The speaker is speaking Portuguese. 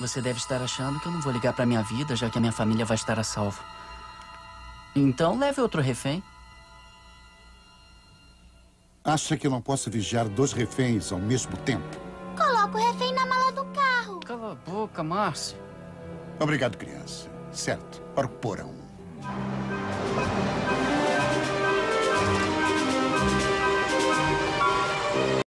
Você deve estar achando que eu não vou ligar para minha vida, já que a minha família vai estar a salvo. Então, leve outro refém. Acha que eu não posso vigiar dois reféns ao mesmo tempo? Coloca o refém na mala do carro. Cala a boca, Márcio. Obrigado, criança. Certo, para o porão.